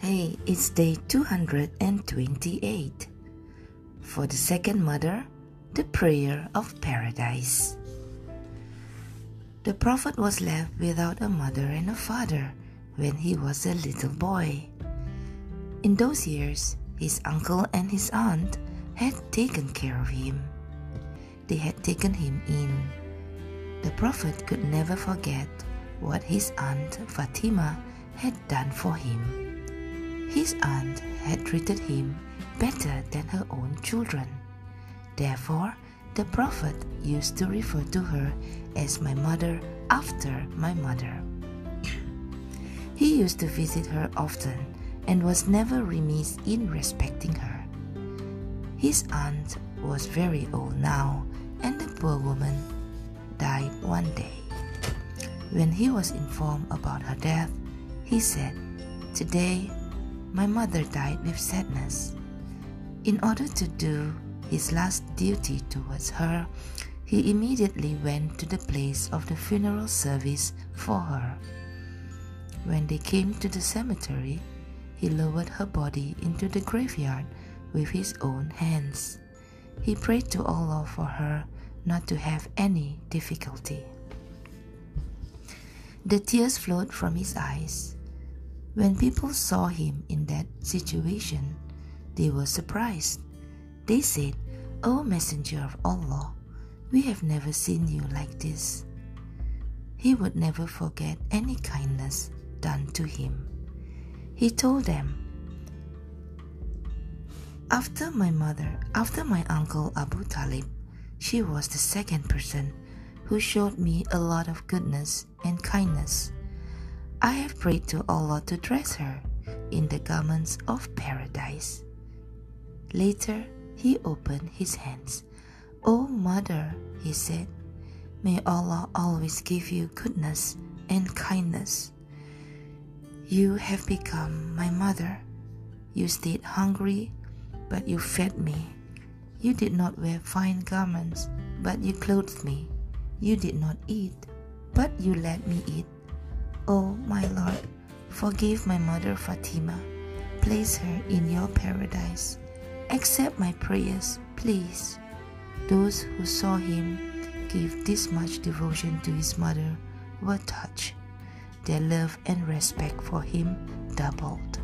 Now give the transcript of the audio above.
Today it's day 228. For the second mother, the prayer of paradise. The prophet was left without a mother and a father when he was a little boy. In those years, his uncle and his aunt had taken care of him. They had taken him in. The prophet could never forget what his aunt Fatima had done for him. His aunt had treated him better than her own children. Therefore, the prophet used to refer to her as my mother after my mother. He used to visit her often and was never remiss in respecting her. His aunt was very old now, and the poor woman died one day. When he was informed about her death, he said, Today, my mother died with sadness. In order to do his last duty towards her, he immediately went to the place of the funeral service for her. When they came to the cemetery, he lowered her body into the graveyard with his own hands. He prayed to Allah for her not to have any difficulty. The tears flowed from his eyes. When people saw him in that situation, they were surprised. They said, O Messenger of Allah, we have never seen you like this. He would never forget any kindness done to him. He told them, After my mother, after my uncle Abu Talib, she was the second person who showed me a lot of goodness and kindness. I have prayed to Allah to dress her in the garments of paradise. Later, he opened his hands. O oh, mother, he said, may Allah always give you goodness and kindness. You have become my mother. You stayed hungry, but you fed me. You did not wear fine garments, but you clothed me. You did not eat, but you let me eat. Oh, my Lord, forgive my mother Fatima. Place her in your paradise. Accept my prayers, please. Those who saw him give this much devotion to his mother were touched. Their love and respect for him doubled.